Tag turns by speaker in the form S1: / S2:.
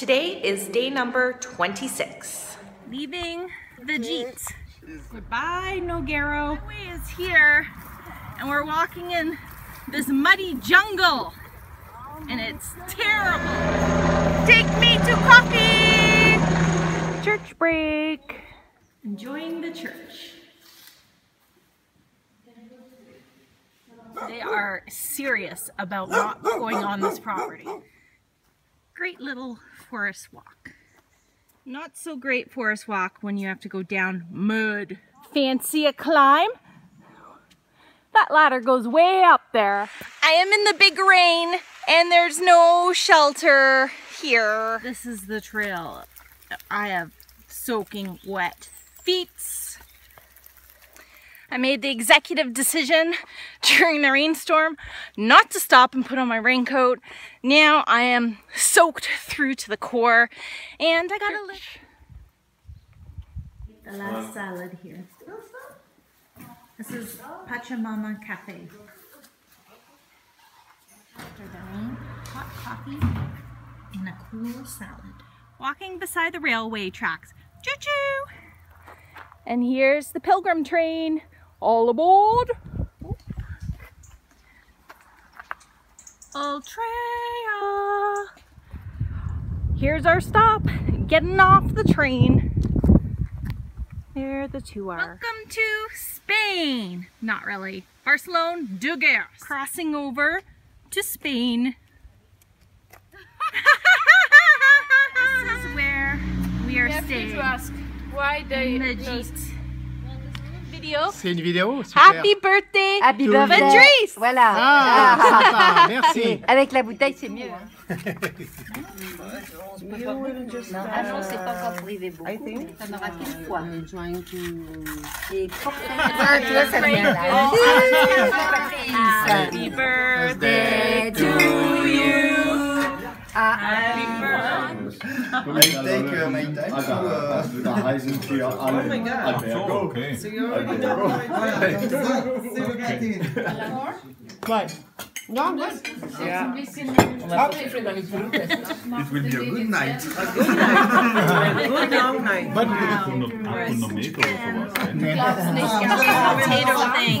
S1: Today is day number 26.
S2: Leaving the gîtes. Goodbye, Nogaro. Highway is here, and we're walking in this muddy jungle, and it's terrible. Take me to coffee! Church break. Enjoying the church. They are serious about not going on this property. Great little forest walk. Not so great forest walk when you have to go down mud. Fancy a climb? That ladder goes way up there. I am in the big rain and there's no shelter here. This is the trail. I have soaking wet feet I made the executive decision during the rainstorm not to stop and put on my raincoat. Now I am soaked through to the core and I got a lift. The last salad here. This is Pachamama Cafe. After the rain, hot coffee and a cool salad. Walking beside the railway tracks. Choo-choo! And here's the pilgrim train. All aboard! Ultreia! Here's our stop, getting off the train. There the two are. Welcome to Spain. Not really. Barcelonne-du-Gers. Crossing over to Spain. this is where we are staying.
S3: to ask why they
S2: In the Jeep
S3: vidéo.
S4: C'est une vidéo Super.
S2: Happy birthday,
S5: Happy
S4: To
S5: birthday.
S2: Patrice.
S5: Voilà.
S4: Ah, sympa, merci.
S5: Avec la bouteille, c'est mieux. hein.
S6: Ah non, c'est pas encore privé beaucoup. Ça n'aura qu'une fois. Et
S5: Ah.
S2: Happy birthday to you. Happy birthday.
S7: I take uh, my time to. Uh,
S8: Da reisen wir alle. Oh my God.
S4: So, okay.
S7: so you already know.
S4: Right.
S7: It will be a good night.
S3: Good long night.
S4: But Chronometer oder sowas. ne?
S2: Potato thing.